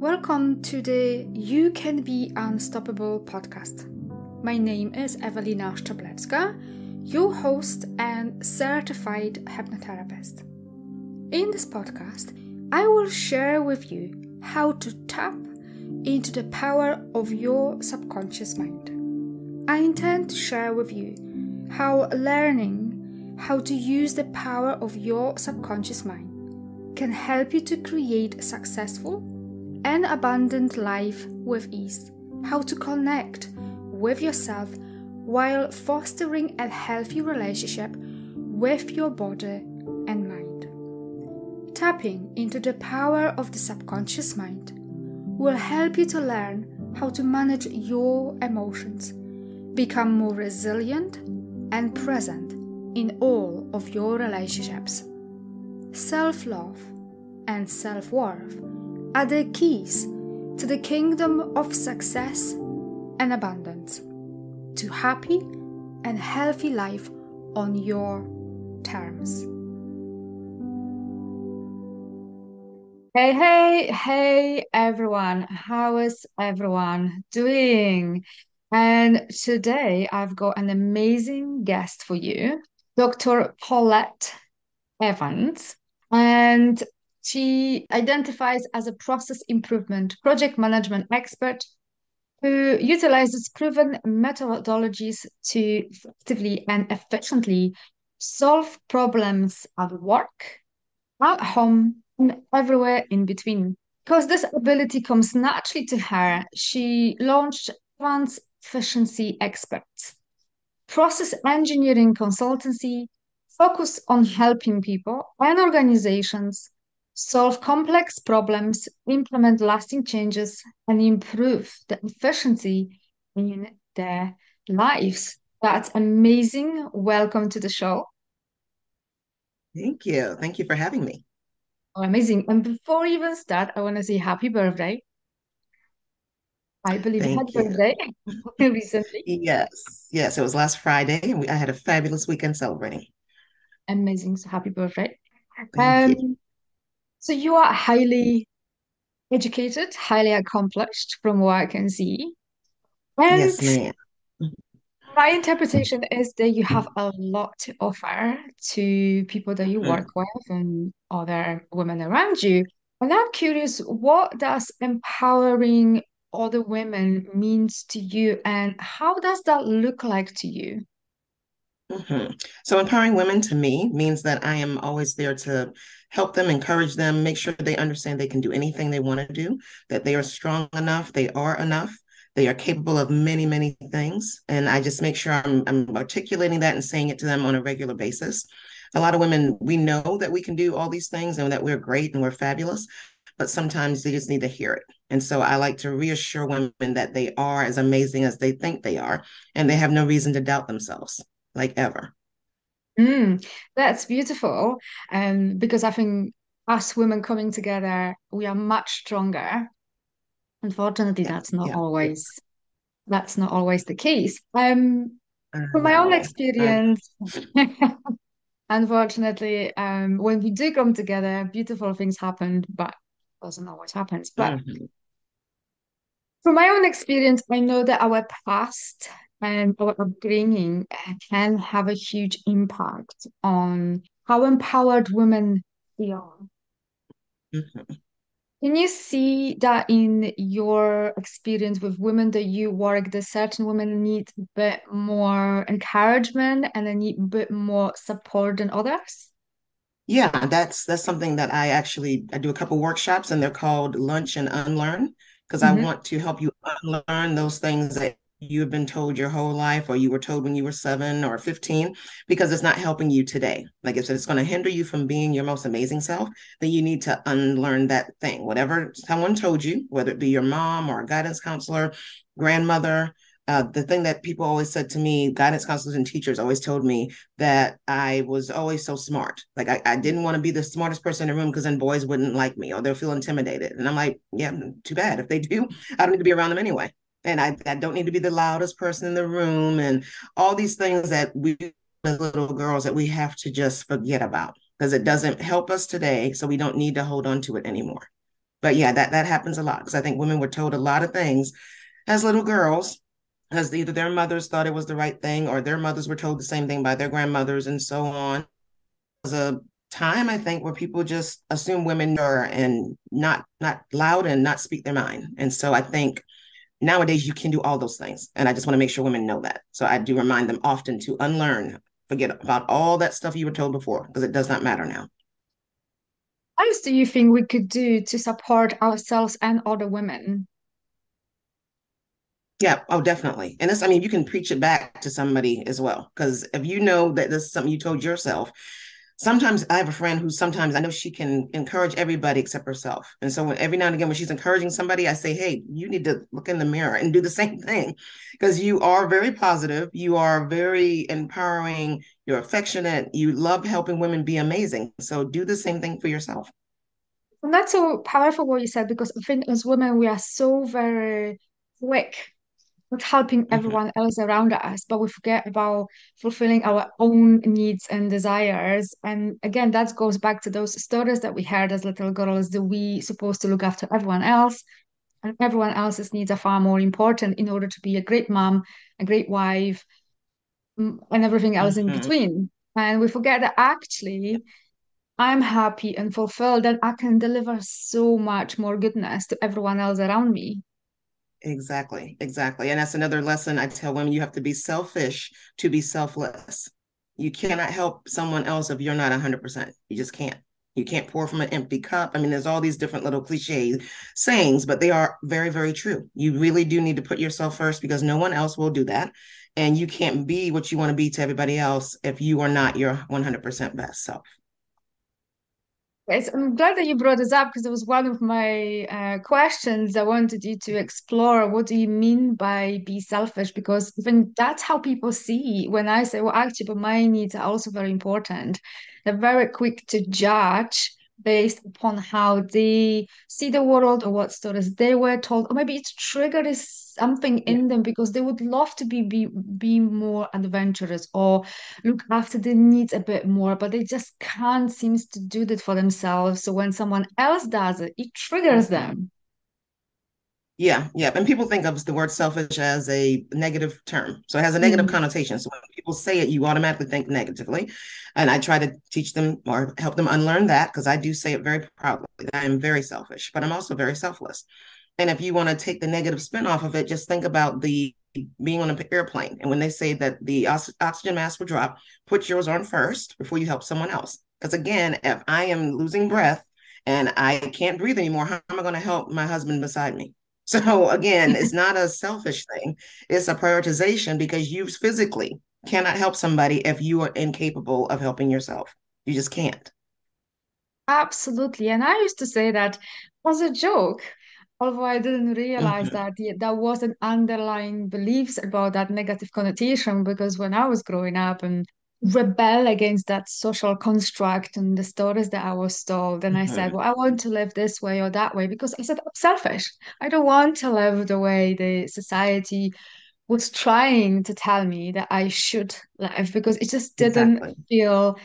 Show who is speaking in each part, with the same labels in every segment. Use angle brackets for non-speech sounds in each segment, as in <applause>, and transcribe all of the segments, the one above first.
Speaker 1: Welcome to the You Can Be Unstoppable podcast. My name is Ewelina Szczeblewska, your host and certified hypnotherapist. In this podcast, I will share with you how to tap into the power of your subconscious mind. I intend to share with you how learning how to use the power of your subconscious mind can help you to create a successful and abundant life with ease, how to connect with yourself while fostering a healthy relationship with your body and mind. Tapping into the power of the subconscious mind will help you to learn how to manage your emotions, become more resilient and present in all of your relationships. Self love and self worth are the keys to the kingdom of success and abundance, to happy and healthy life on your terms.
Speaker 2: Hey, hey, hey, everyone. How is everyone doing? And today I've got an amazing guest for you, Dr. Paulette Evans. And she identifies as a process improvement project management expert who utilizes proven methodologies to effectively and efficiently solve problems at work, at home, and everywhere in between. Because this ability comes naturally to her, she launched Evans Efficiency Experts, process engineering consultancy focused on helping people and organizations solve complex problems, implement lasting changes, and improve the efficiency in their lives. That's amazing. Welcome to the show.
Speaker 3: Thank you. Thank you for having me.
Speaker 2: Oh, amazing. And before we even start, I want to say happy birthday. I believe Thank you had birthday <laughs> <laughs> recently.
Speaker 3: Yes, yes, it was last Friday, and we, I had a fabulous weekend celebrating.
Speaker 2: Amazing. So happy birthday. Thank um, you. So you are highly educated, highly accomplished from what I can see.
Speaker 3: And yes, ma'am.
Speaker 2: My interpretation is that you have a lot to offer to people that you work mm. with and other women around you. And I'm curious, what does empowering other women means to you and how does that look like to you?
Speaker 3: Mm-hmm. So empowering women to me means that I am always there to help them, encourage them, make sure they understand they can do anything they want to do, that they are strong enough, they are enough, they are capable of many, many things. And I just make sure I'm, I'm articulating that and saying it to them on a regular basis. A lot of women, we know that we can do all these things and that we're great and we're fabulous, but sometimes they just need to hear it. And so I like to reassure women that they are as amazing as they think they are, and they have no reason to doubt themselves, like ever.
Speaker 2: Mm, that's beautiful. Um, because I think us women coming together, we are much stronger. Unfortunately, yeah, that's not yeah. always that's not always the case. Um, from my own experience, <laughs> unfortunately, um, when we do come together, beautiful things happen, but doesn't know what happens. But mm-hmm. from my own experience, I know that our past and our upbringing can have a huge impact on how empowered women we are. Mm-hmm. Can you see that in your experience with women that you work, that certain women need a bit more encouragement and they need a bit more support than others?
Speaker 3: Yeah, that's that's something that I actually I do a couple workshops and they're called Lunch and Unlearn because mm-hmm. I want to help you unlearn those things that you have been told your whole life or you were told when you were seven or 15 because it's not helping you today like if it's going to hinder you from being your most amazing self then you need to unlearn that thing whatever someone told you whether it be your mom or a guidance counselor grandmother uh, the thing that people always said to me, guidance counselors and teachers always told me that I was always so smart. Like I, I didn't want to be the smartest person in the room because then boys wouldn't like me or they'll feel intimidated. And I'm like, yeah, too bad. If they do, I don't need to be around them anyway and I, I don't need to be the loudest person in the room and all these things that we as little girls that we have to just forget about because it doesn't help us today. So we don't need to hold on to it anymore. But yeah, that, that happens a lot because I think women were told a lot of things as little girls because either their mothers thought it was the right thing or their mothers were told the same thing by their grandmothers and so on. It was a time I think where people just assume women are and not not loud and not speak their mind. And so I think nowadays you can do all those things. And I just want to make sure women know that. So I do remind them often to unlearn, forget about all that stuff you were told before, because it does not matter now.
Speaker 2: What else do you think we could do to support ourselves and other women?
Speaker 3: Yeah, oh, definitely. And this, I mean, you can preach it back to somebody as well. Because if you know that this is something you told yourself, sometimes I have a friend who sometimes I know she can encourage everybody except herself. And so when, every now and again, when she's encouraging somebody, I say, hey, you need to look in the mirror and do the <laughs> same thing because you are very positive. You are very empowering. You're affectionate. You love helping women be amazing. So do the same thing for yourself.
Speaker 2: And that's so powerful what you said because I think as women, we are so very quick with helping mm-hmm. everyone else around us, but we forget about fulfilling our own needs and desires. And again, that goes back to those stories that we heard as little girls that we supposed to look after everyone else, and everyone else's needs are far more important in order to be a great mom, a great wife, and everything else mm-hmm. in between. And we forget that actually I'm happy and fulfilled, and I can deliver so much more goodness to everyone else around me.
Speaker 3: Exactly, exactly. And that's another lesson I tell women you have to be selfish to be selfless. You cannot help someone else if you're not 100%. You just can't. You can't pour from an empty cup. I mean, there's all these different little cliche sayings, but they are very, very true. You really do need to put yourself first because no one else will do that. And you can't be what you want to be to everybody else if you are not your 100% best self.
Speaker 2: Yes, I'm glad that you brought this up because it was one of my uh, questions I wanted you to explore. What do you mean by be selfish? Because even that's how people see when I say, well, actually, but my needs are also very important. They're very quick to judge based upon how they see the world or what stories they were told, or maybe it's triggered something in them because they would love to be, be be more adventurous or look after their needs a bit more, but they just can't seem to do that for themselves. So when someone else does it, it triggers mm-hmm. them.
Speaker 3: Yeah, yeah. And people think of the word selfish as a negative term. So it has a negative mm-hmm. connotation. So when people say it, you automatically think negatively. And I try to teach them or help them unlearn that because I do say it very proudly that I am very selfish, but I'm also very selfless. And if you want to take the negative spin off of it, just think about the being on an airplane. And when they say that the oxygen mask will drop, put yours on first before you help someone else. Because again, if I am losing breath and I can't breathe anymore, how am I going to help my husband beside me? So again, it's <laughs> not a selfish thing. It's a prioritization because you physically cannot help somebody if you are incapable of helping yourself. You just can't.
Speaker 2: Absolutely. And I used to say that as a joke, although I didn't realize mm-hmm. that there was an underlying beliefs about that negative connotation because when I was growing up and rebel against that social construct and the stories that I was told. And mm-hmm. I said, mm-hmm. well, I want to live this way or that way because I said, I'm selfish. I don't want to live the way the society was trying to tell me that I should live because it just didn't exactly. feel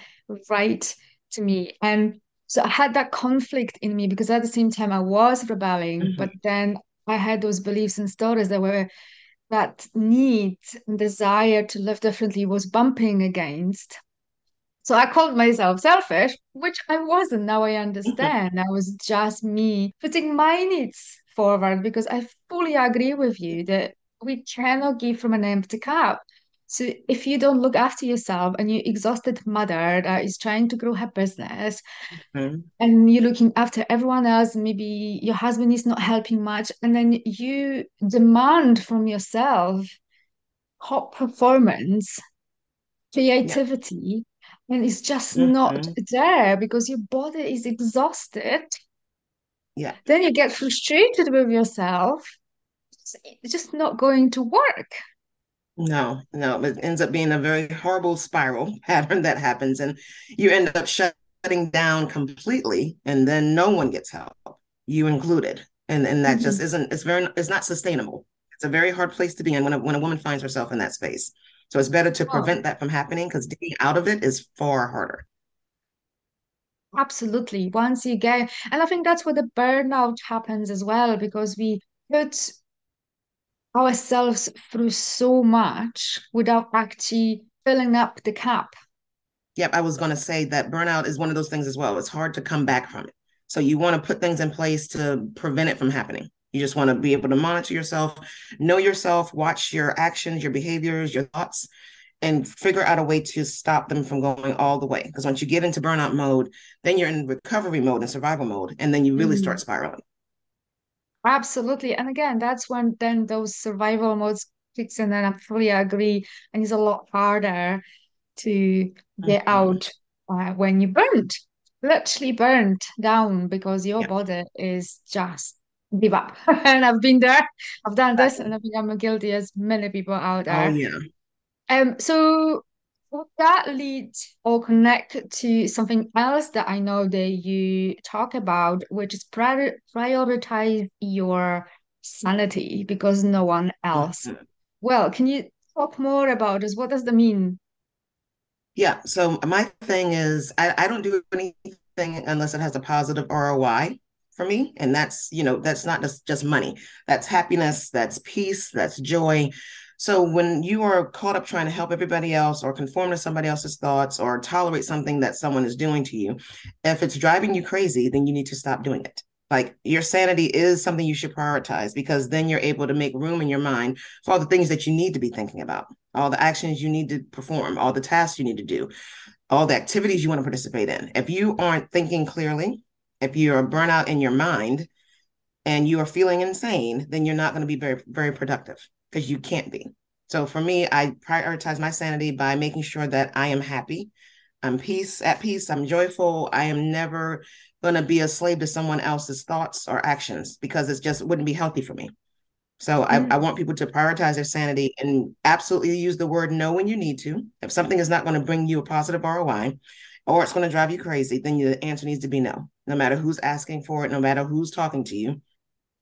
Speaker 2: right to me. And so I had that conflict in me because at the same time I was rebelling, mm-hmm. but then I had those beliefs and stories that were that need and desire to live differently was bumping against. So I called myself selfish, which I wasn't. Now I understand. I was just me putting my needs forward because I fully agree with you that we cannot give from an empty cup. So if you don't look after yourself and you're exhausted mother that is trying to grow her business mm-hmm. and you're looking after everyone else, maybe your husband is not helping much, and then you demand from yourself hot performance, creativity, yeah. and it's just mm-hmm. not there because your body is exhausted.
Speaker 3: Yeah.
Speaker 2: Then you get frustrated with yourself. It's just not going to work.
Speaker 3: No, no, it ends up being a very horrible spiral <laughs> pattern that happens, and you end up shutting down completely, and then no one gets help, you included, and and that mm-hmm. just isn't. It's very. It's not sustainable. It's a very hard place to be in when a, when a woman finds herself in that space. So it's better to oh. prevent that from happening because digging out of it is far harder.
Speaker 2: Absolutely. Once you get, and I think that's where the burnout happens as well, because we put ourselves through so much without actually filling up the cup.
Speaker 3: Yep, I was going to say that burnout is one of those things as well. It's hard to come back from it. So you want to put things in place to prevent it from happening. You just want to be able to monitor yourself, know yourself, watch your actions, your behaviors, your thoughts, and figure out a way to stop them from going all the way. Because once you get into burnout mode, then you're in recovery mode and survival mode, and then you really mm. start spiraling.
Speaker 2: Absolutely. And again, that's when then those survival modes kicks in, and I fully agree. And it's a lot harder to get mm-hmm. out uh, when you burnt, literally burnt down because your body is just give up. <laughs> and I've been there, I've done this, and I think I'm guilty as many people out there.
Speaker 3: Oh yeah.
Speaker 2: Um, so would that lead or connect to something else that I know that you talk about, which is prior prioritize your sanity because no one else. Mm-hmm. Well, can you talk more about this? What does that mean?
Speaker 3: Yeah. So my thing is I, I don't do anything unless it has a positive ROI for me. And that's, you know, that's not just, just money. That's happiness, that's peace, that's joy. So when you are caught up trying to help everybody else or conform to somebody else's thoughts or tolerate something that someone is doing to you, if it's driving you crazy, then you need to stop doing it. Like your sanity is something you should prioritize because then you're able to make room in your mind for all the things that you need to be thinking about, all the actions you need to perform, all the tasks you need to do, all the activities you want to participate in. If you aren't thinking clearly, if you're burnout in your mind and you are feeling insane, then you're not going to be very, very productive because you can't be. So for me, I prioritize my sanity by making sure that I am happy. I'm peace at peace. I'm joyful. I am never going to be a slave to someone else's thoughts or actions because it just wouldn't be healthy for me. So mm-hmm. I, I want people to prioritize their sanity and absolutely use the word no when you need to. If something is not going to bring you a positive ROI or it's going to drive you crazy, then the answer needs to be no, no matter who's asking for it, no matter who's talking to you.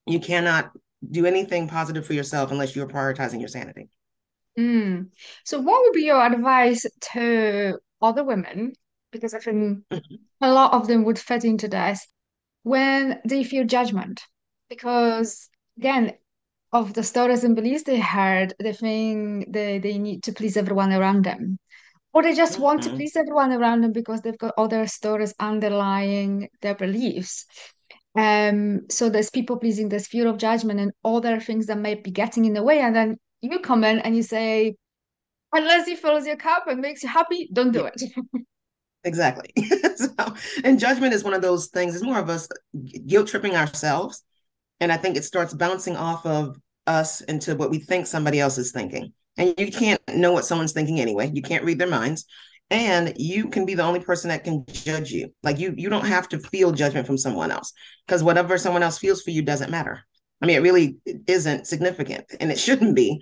Speaker 3: You cannot do anything positive for yourself unless you're prioritizing your sanity.
Speaker 2: Mm. So, what would be your advice to other women? Because I think mm-hmm. a lot of them would fit into this when they feel judgment. Because again, of the stories and beliefs they heard, they think they, they need to please everyone around them. Or they just mm-hmm. want to mm-hmm. please everyone around them because they've got other stories underlying their beliefs. Um, so there's people pleasing, there's fear of judgment, and other things that might be getting in the way. And then you come in and you say, unless it fills your cup and makes you happy, don't do it.
Speaker 3: exactly. <laughs> so, and judgment is one of those things. It's more of us guilt tripping ourselves, and I think it starts bouncing off of us into what we think somebody else is thinking. And you can't know what someone's thinking anyway. You can't read their minds and you can be the only person that can judge you. Like you you don't have to feel judgment from someone else because whatever someone else feels for you doesn't matter. I mean it really isn't significant and it shouldn't be.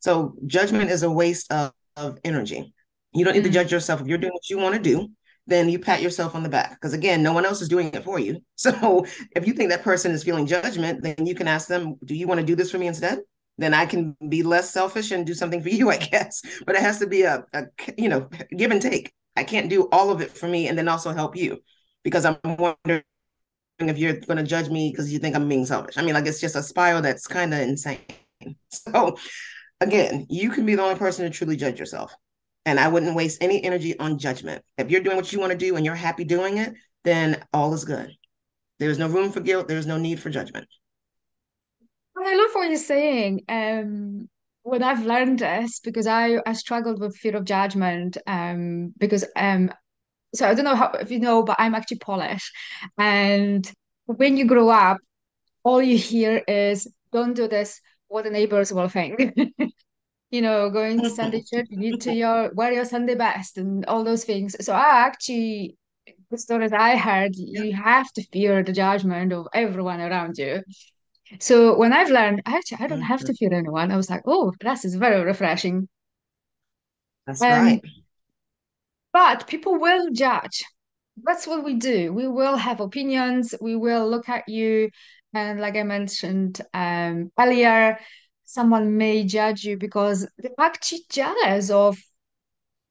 Speaker 3: So judgment is a waste of, of energy. You don't need mm-hmm. to judge yourself. If you're doing what you want to do then you pat yourself on the back because again no one else is doing it for you. <laughs> So if you think that person is feeling judgment then you can ask them do you want to do this for me instead then I can be less selfish and do something for <laughs> you, I guess. But it has to be a, a you know give and take. I can't do all of it for me and then also help you because I'm wondering if you're going to judge me because you think I'm being selfish. I mean, like it's just a spiral that's kind of insane. <laughs> So again, you can be the only person to truly judge yourself. And I wouldn't waste any energy on judgment. If you're doing what you want to do and you're happy doing it, then all is good. There's no room for guilt. There's no need for judgment.
Speaker 2: I love what you're saying. Um, when I've learned this, because I I struggled with fear of judgment. Um, because um, so I don't know how if you know, but I'm actually Polish, and when you grow up, all you hear is "Don't do this." What the neighbors will think. <laughs> you know, going to Sunday church, you need to your wear your Sunday best and all those things. So I actually the stories I heard, you have to fear the judgment of everyone around you. So when I've learned, actually, I don't have to fear anyone. I was like, oh, this is very refreshing.
Speaker 3: That's um, right.
Speaker 2: But people will judge. That's what we do. We will have opinions. We will look at you, and like I mentioned um, earlier, someone may judge you because they're actually jealous of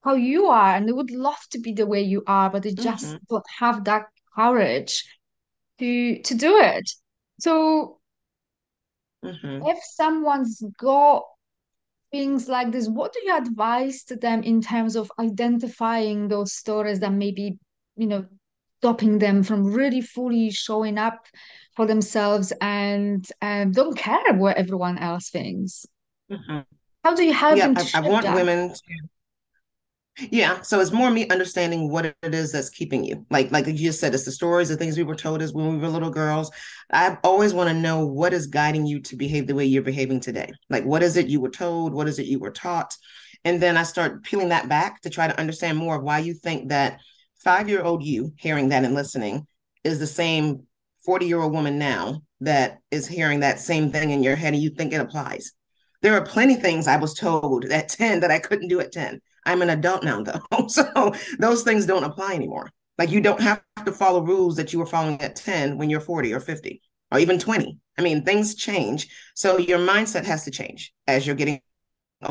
Speaker 2: how you are, and they would love to be the way you are, but they just mm-hmm. don't have that courage to to do it. So mm-hmm. if someone's got things like this, what do you advise to them in terms of identifying those stories that maybe, you know, stopping them from really fully showing up for themselves and um, don't care what everyone else thinks? Mm-hmm. How do you help
Speaker 3: yeah,
Speaker 2: them?
Speaker 3: I, I want that? women to yeah, so it's more me understanding what it is that's keeping you. Like like you just said, it's the stories, the things we were told as when we were little girls. I always want to know what is guiding you to behave the way you're behaving today. Like what is it you were told? What is it you were taught? And then I start peeling that back to try to understand more of why you think that five-year-old you hearing that and listening is the same 40-year-old woman now that is hearing that same thing in your head and you think it applies. There are plenty things I was told at 10 that I couldn't do at 10 I'm an adult now, though. <laughs> So those things don't apply anymore. Like you don't have to follow rules that you were following at 10 when you're 40 or 50 or even 20. I mean, things change. So your mindset has to change as you're getting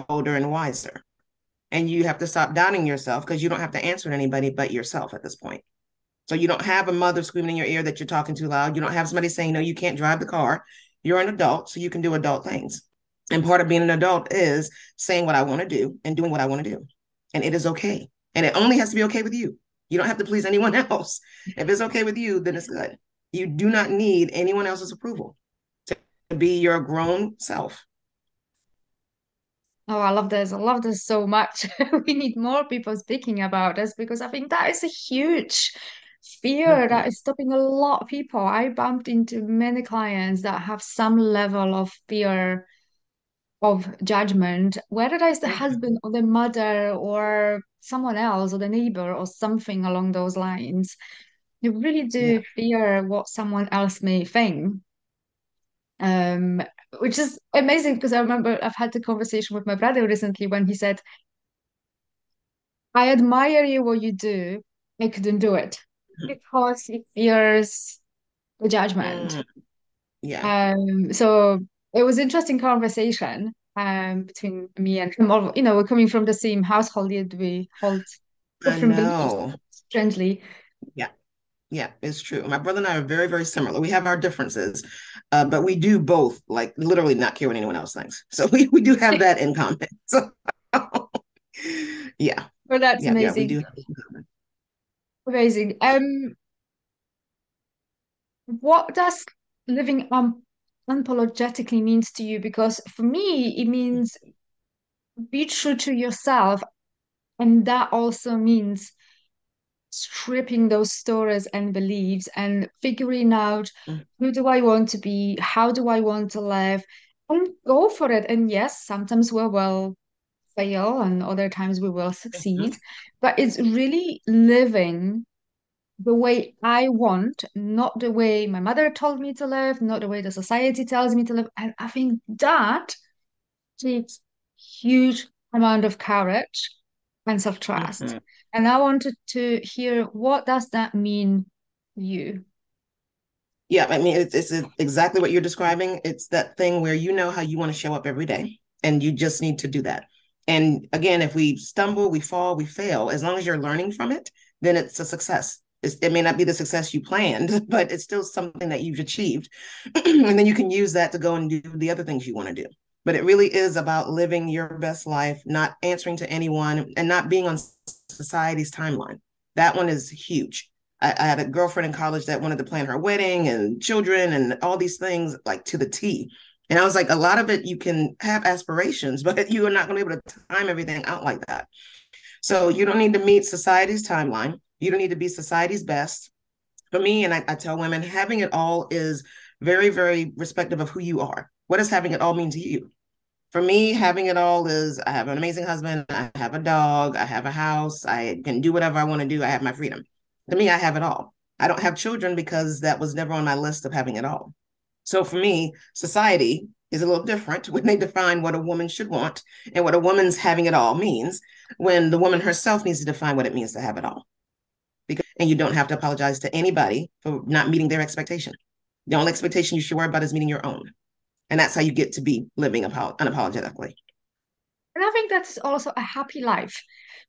Speaker 3: older and wiser. And you have to stop doubting yourself because you don't have to answer to anybody but yourself at this point. So you don't have a mother screaming in your ear that you're talking too loud. You don't have somebody saying, no, you can't drive the car. You're an adult, so you can do adult things. And part of being an adult is saying what I want to do and doing what I want to do and it is okay. And it only has to be okay with you. You don't have to please anyone <laughs> else. If it's okay with you, then it's good. You do not need anyone else's approval to be your grown self.
Speaker 2: Oh, I love this. I love this so much. <laughs> we need more people speaking about this because I think that is a huge fear mm-hmm. that is stopping a lot of people. I bumped into many clients that have some level of fear of judgment, whether it's the husband or the mother or someone else or the neighbor or something along those lines. You really do yeah. fear what someone else may think. Um, which is amazing because I remember I've had the conversation with my brother recently when he said, I admire you what you do. I couldn't do it mm-hmm. because he fears the judgment. Mm. Yeah. Um, so it was interesting conversation um between me and him. You know, we're coming from the same household, yet we hold different beliefs. Strangely.
Speaker 3: Yeah. Yeah, it's true. My brother and I are very, very similar. We have our differences, uh, but we do both like literally not care what anyone else thinks. So <laughs> we, we do have that in common. <laughs> So yeah.
Speaker 2: Well, that's yeah, amazing. Yeah, we amazing. Um, what does living um unapologetically means to you because for me it means be true to yourself and that also means stripping those stories and beliefs and figuring out mm. who do I want to be, how do I want to live, and go for it. And yes, sometimes we will fail and other times we will succeed, mm-hmm. but it's really living the way I want, not the way my mother told me to live, not the way the society tells me to live. And I think that takes huge amount of courage and self-trust. Mm-hmm. And I wanted to hear what does that mean you?
Speaker 3: Yeah, I mean, it's, it's exactly what you're describing. It's that thing where you know how you want to show up every day, and you just need to do that. And again, if we stumble, we fall, we fail, as long as you're learning from it, then it's a success it may not be the success you planned, <laughs> but it's still something that you've achieved. <clears throat> and then you can use that to go and do the other things you want to do. But it really is about living your best life, not answering to anyone, and not being on society's timeline. That one is huge. I, I had a girlfriend in college that wanted to plan her wedding and children and all these things like to the T. And I was like, a lot of it, you can have aspirations, <laughs> but you are not going to be able to time everything out like that. So you don't need to meet society's timeline. You don't need to be society's best. For me, and I, I tell women, having it all is very, very respective of who you are. What does having it all mean to you? For me, having it all is I have an amazing husband, I have a dog, I have a house, I can do whatever I want to do, I have my freedom. To me, I have it all. I don't have children because that was never on my list of having it all. So for me, society is a little different <laughs> when they define what a woman should want and what a woman's having it all means when the woman herself needs to define what it means to have it all and you don't have to apologize to anybody for not meeting their expectation. The only expectation you should worry about is meeting your own. And that's how you get to be living unapologetically.
Speaker 2: And I think that's also a happy life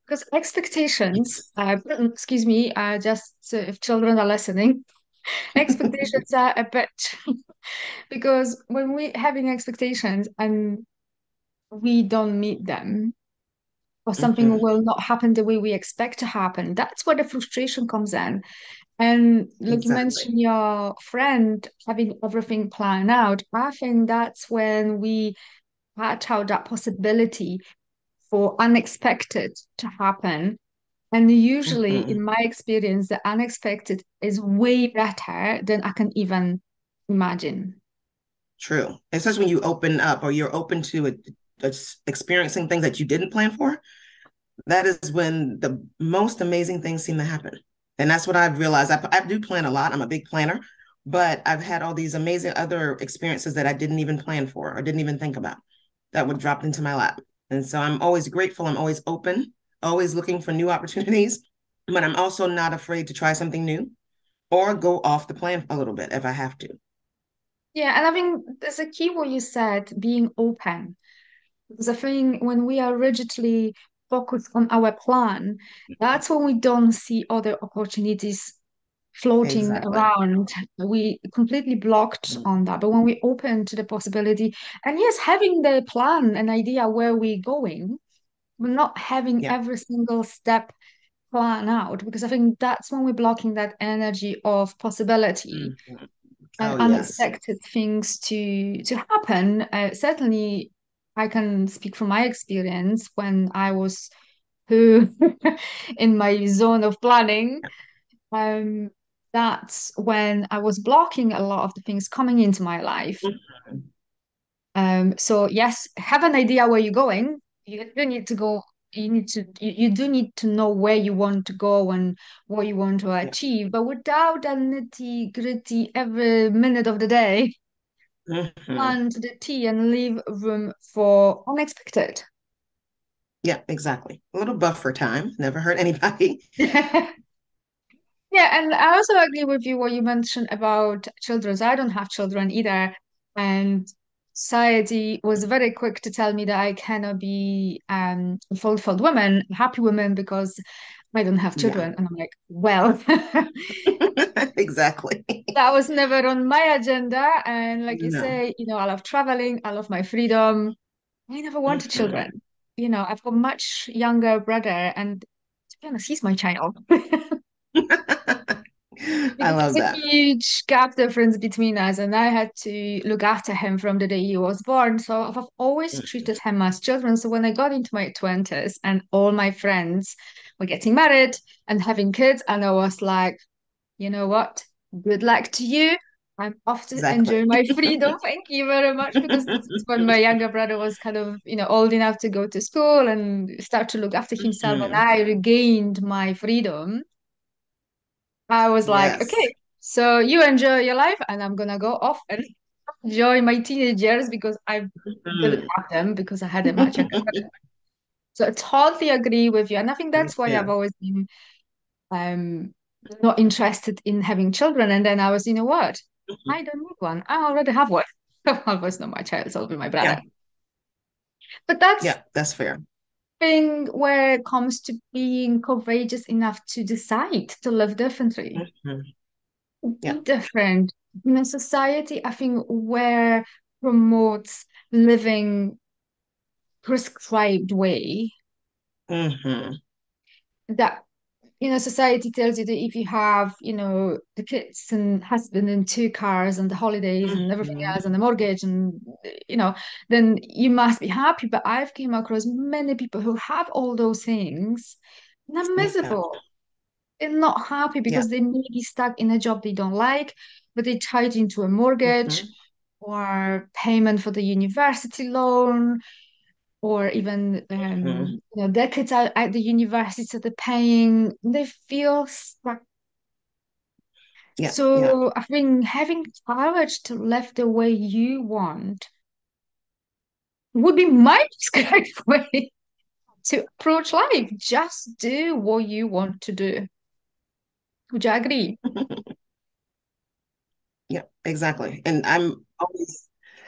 Speaker 2: because expectations, uh, <clears throat> excuse me, uh, just if children are listening, <laughs> expectations are a bit <laughs> because when we having expectations and we don't meet them or something mm-hmm. will not happen the way we expect to happen, that's where the frustration comes in. And like exactly. you mentioned, your friend having everything planned out, I think that's when we patch out that possibility for unexpected to happen. And usually, mm-hmm. in my experience, the unexpected is way better than I can even imagine.
Speaker 3: True. Especially when you open up or you're open to it, experiencing things that you didn't plan for. That is when the most amazing things seem to happen. And that's what I've realized. I, I do plan a lot. I'm a big planner, but I've had all these amazing other experiences that I didn't even plan for or didn't even think about that would drop into my lap. And so I'm always grateful. I'm always open, always looking for new <laughs> opportunities, but I'm also not afraid to try something new or go off the plan a little bit if I have to.
Speaker 2: Yeah, and I think there's a key what you said, being open. Because thing when we are rigidly focused on our plan, that's when we don't see other opportunities floating exactly. around. We completely blocked mm-hmm. on that. But when we open to the possibility, and yes, having the plan, an idea where we're going, we're not having yeah. every single step plan out because I think that's when we're blocking that energy of possibility. Mm-hmm. Oh, and unexpected yes. things to to happen. Uh, certainly, I can speak from my experience when I was who <laughs> in my zone of planning. Um, that's when I was blocking a lot of the things coming into my life. Mm-hmm. Um, so yes, have an idea where you're going. You do need to go. You need to. You, you do need to know where you want to go and what you want to achieve. But without that nitty gritty every minute of the day, mm-hmm. to the T and leave room for unexpected.
Speaker 3: Yeah, exactly. A little buffer time. Never hurt anybody. <laughs> <laughs>
Speaker 2: Yeah, and I also agree with you what you mentioned about children. I don't have children either. And society was very quick to tell me that I cannot be um, a fulfilled woman, a happy woman, because I don't have children. Yeah. And I'm like, well, <laughs>
Speaker 3: exactly. <laughs>
Speaker 2: that was never on my agenda. And like you no. say, you know, I love traveling, I love my freedom. I never wanted mm-hmm. children. You know, I've got much younger brother, and to be honest, he's my child. <laughs> <laughs>
Speaker 3: I love that.
Speaker 2: A huge gap difference between us, and I had to look after him from the day he was born. So I've always mm. treated him as children. So when I got into my twenties, and all my friends were getting married and having kids, and I was like, you know what? Good luck to you. I'm off to exactly. enjoy my <laughs> freedom. Thank you very much. Because this is when my younger brother was kind of, you know, old enough to go to school and start to look after himself, mm-hmm. and I regained my freedom. I was like, yes. okay, so you enjoy your life, and I'm gonna go off and enjoy my teenage years because I didn't have them because I had a much <laughs> So I totally agree with you, and I think that's why yeah. I've always been um not interested in having children. And then I was, you know what? Mm-hmm. I don't need one. I already have one. <laughs> well, it's not my child, so it'll be my brother. Yeah. But that's
Speaker 3: yeah, that's fair
Speaker 2: thing where it comes to being courageous enough to decide to live differently. Mm-hmm. Yeah. Be different. In a society, I think, where promotes living prescribed way, mm-hmm. that you know society tells you that if you have you know the kids and husband and two cars and the holidays and everything mm-hmm. else and the mortgage and you know then you must be happy but i've came across many people who have all those things and they're miserable yeah. they're not happy because yeah. they may be stuck in a job they don't like but they tied into a mortgage mm-hmm. or payment for the university loan or even um, mm-hmm. you know their kids are at the university so they're paying they feel stuck yeah, so yeah. I think having courage to live the way you want would be my <laughs> prescribed way to approach life. Just do what you want to do. Would you agree? <laughs>
Speaker 3: yeah, exactly. And I'm always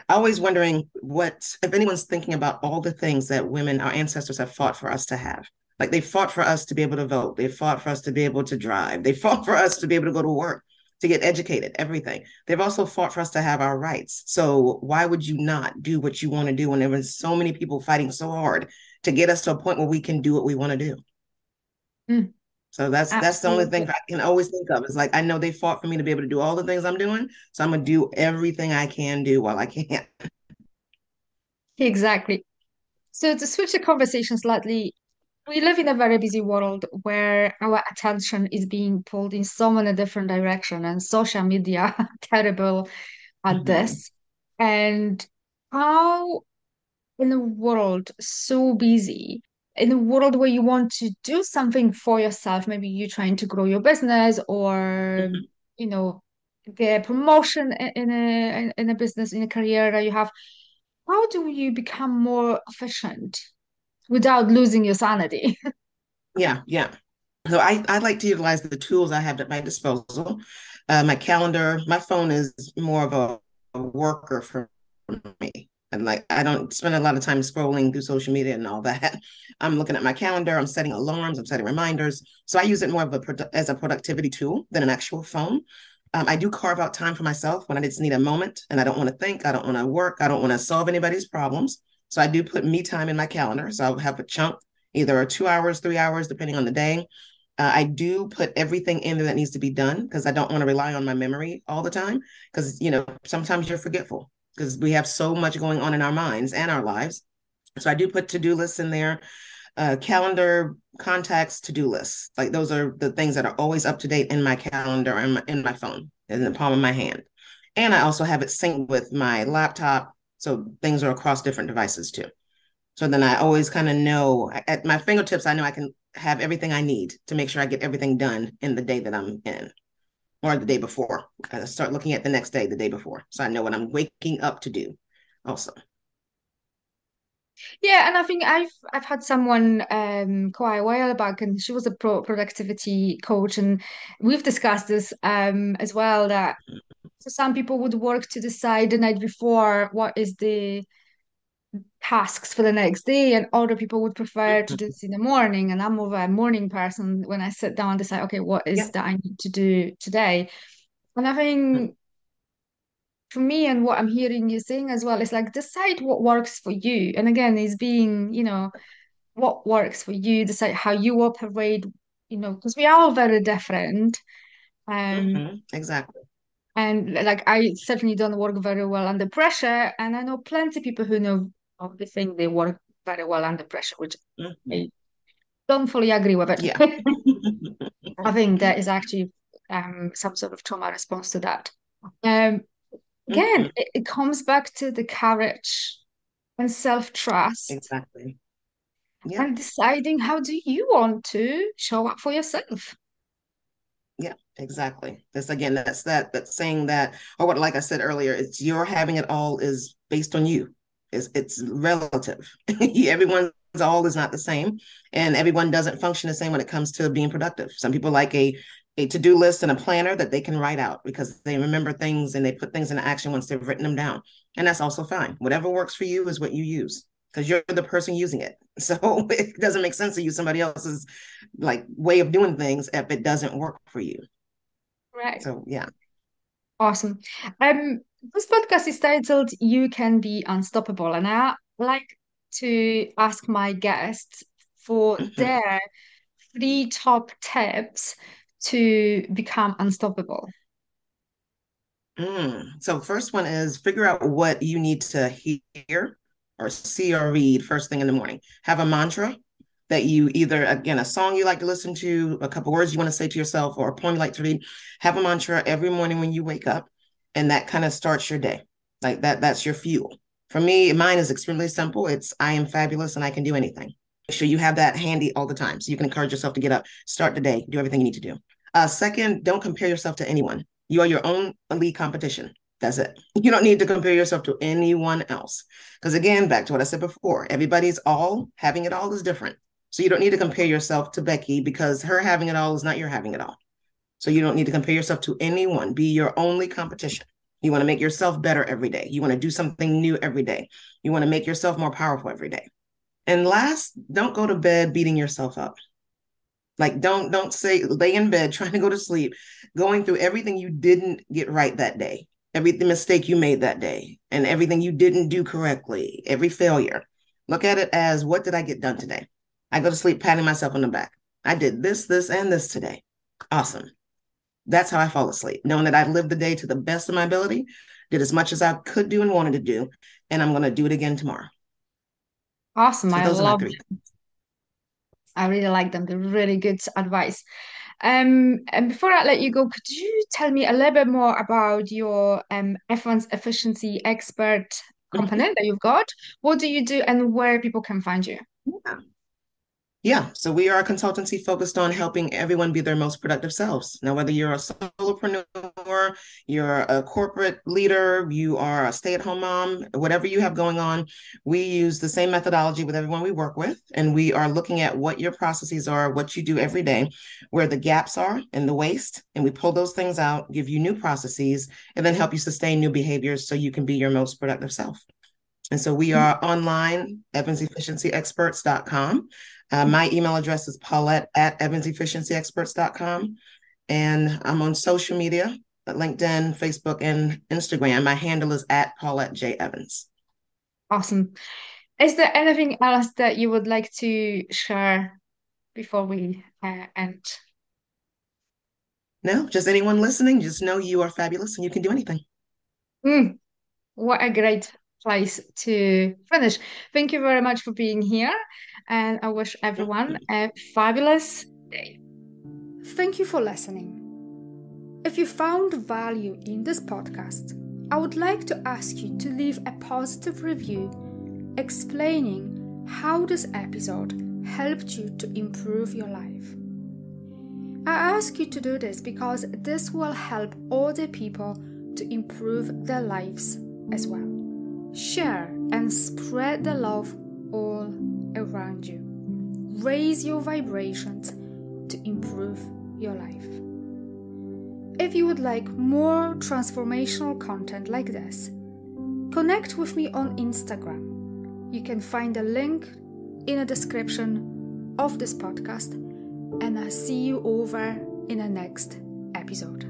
Speaker 3: always wondering what if anyone's thinking about all the things that women, our ancestors, have fought for us to have. Like they fought for us to be able to vote. They fought for us to be able to drive. They <laughs> fought for us to be able to go to work, to get educated, everything. They've also fought for us to have our rights. So why would you not do what you want to do when there's so many people fighting so hard to get us to a point where we can do what we want to do?
Speaker 2: Mm.
Speaker 3: So that's Absolutely. that's the only thing I can always think of. Is like I know they fought for me to be able to do all the things I'm doing, so I'm gonna do everything I can do while I can.
Speaker 2: Exactly. So to switch the conversation slightly, we live in a very busy world where our attention is being pulled in so many different directions, and social media <laughs> terrible at mm-hmm. this. And how in a world so busy in a world where you want to do something for yourself, maybe you're trying to grow your business or, mm-hmm. you know, get promotion in a in a business in a career that you have, how do you become more efficient without losing your sanity? <laughs>
Speaker 3: yeah, yeah. So I, I like to utilize the tools I have at my disposal. Uh, my calendar, my phone is more of a, a worker for me. And like I don't spend a lot of time scrolling through social media and all that. <laughs> I'm looking at my calendar. I'm setting alarms. I'm setting reminders. So I use it more of a as a productivity tool than an actual phone. Um, I do carve out time for myself when I just need a moment and I don't want to think. I don't want to work. I don't want to solve anybody's problems. So I do put me time in my calendar. So I'll have a chunk, either two hours, three hours, depending on the day. Uh, I do put everything in there that needs to be done because I don't want to rely on my memory all the time. Because you know sometimes you're forgetful because we have so much going on in our minds and our lives. So I do put to do lists in there, uh, calendar, contacts, to do lists. Like those are the things that are always up to date in my calendar and in, in my phone, in the palm of my hand. And I also have it synced with my laptop. So things are across different devices too. So then I always kind of know at my fingertips, I know I can have everything I need to make sure I get everything done in the day that I'm in or the day before. I start looking at the next day, the day before. So I know what I'm waking up to do also.
Speaker 2: Yeah, and I think I've I've had someone um quite a while back, and she was a pro productivity coach, and we've discussed this um as well that so some people would work to decide the night before what is the tasks for the next day and other people would prefer to do this in the morning and i'm more a morning person when i sit down and decide okay what is yeah. that i need to do today? And i think for me and what i'm hearing you saying as well is like decide what works for you. And again is being you know what works for you decide how you operate you know because we are all very different.
Speaker 3: Um mm-hmm. exactly.
Speaker 2: and like i certainly don't work very well under pressure and i know plenty of people who know of the thing they work very well under pressure, which mm-hmm. I don't fully agree with it.
Speaker 3: Yeah. <laughs>
Speaker 2: I think there is actually um, some sort of trauma response to that. Um, again, mm-hmm. it, it comes back to the courage and self trust.
Speaker 3: Exactly.
Speaker 2: Yeah. And deciding how do you want to show up for yourself.
Speaker 3: Yeah, exactly. That's again, that's that that's saying that, or what like I said earlier, it's your having it all is based on you it's, it's relative. <laughs> Everyone's all is not the same, and everyone doesn't function the same when it comes to being productive. Some people like a a to-do list and a planner that they can write out because they remember things and they put things into action once they've written them down. And that's also fine. Whatever works for you is what you use because you're the person using it. <laughs> So <laughs> it doesn't make sense to use somebody else's like way of doing things if it doesn't work for you.
Speaker 2: Right.
Speaker 3: So yeah.
Speaker 2: Awesome. Um this podcast is titled You Can Be Unstoppable, and I like to ask my guests for <clears throat> their three top tips to become unstoppable.
Speaker 3: Mm. So, first one is figure out what you need to hear or see or read first thing in the morning. Have a mantra that you either, again, a song you like to listen to, a couple words you want to say to yourself, or a poem you like to read. Have a mantra every morning when you wake up and that kind of starts your day. Like that that's your fuel. For me mine is extremely simple. It's i am fabulous and i can do anything. Make sure you have that handy all the time so you can encourage yourself to get up start the day do everything you need to do. Uh, second don't compare yourself to anyone. You are your own elite competition. That's it. <laughs> You don't need to compare yourself to anyone else. Because again back to what i said before everybody's all having it all is different. So you don't need to compare yourself to becky because her having it all is not your having it all so you don't need to compare yourself to anyone. Be your only competition. You want to make yourself better every day. You want to do something new every day. You want to make yourself more powerful every day. And last, don't go to bed beating yourself up. Like don't don't say lay in bed <laughs> trying to go to sleep, going through everything you didn't get right that day, every mistake you made that day, and everything you didn't do correctly, every failure. Look at it as what did I get done today? I go to sleep patting myself on the back. I did this, this, and this today. Awesome. That's how I fall asleep, knowing that I lived the day to the best of my ability, did as much as I could do and wanted to do, and I'm going to do it again tomorrow.
Speaker 2: Awesome. So I love I really like them. They're really good advice. Um, and before I let you go, could you tell me a little bit more about your um, Evans efficiency expert component mm-hmm. that you've got? What do you do and where people can find you?
Speaker 3: Yeah. Yeah, so we are a consultancy focused on helping everyone be their most productive selves. Now, whether you're a solopreneur, you're a corporate leader, you are a stay at home mom, whatever you have going on, we use the same methodology with everyone we work with. And we are looking at what your processes are, what you do every day, where the gaps are and the waste. And we pull those things out, give you new processes, and then help you sustain new behaviors so you can be your most productive self. And so we mm-hmm. are online, evansefficiencyexperts.com. Uh, my email address is paulette at evansefficiencyexperts.com. And I'm on social media, LinkedIn, Facebook, and Instagram. My handle is at Paulette J. Evans.
Speaker 2: Awesome. Is there anything else that you would like to share before we uh, end?
Speaker 3: No, just anyone listening, just know you are fabulous and you can do anything.
Speaker 2: Mm, what a great place to finish. Thank you very much for being here, and I wish everyone a fabulous day.
Speaker 1: Thank you for listening. If you found value in this podcast, I would like to ask you to leave a positive review explaining how this episode helped you to improve your life. I ask you to do this because this will help other people to improve their lives as well share and spread the love all around you. Raise your vibrations to improve your life. If you would like more transformational content like this, connect with me on Instagram. You can find a link in the description of this podcast, and I'll see you over in the next episode.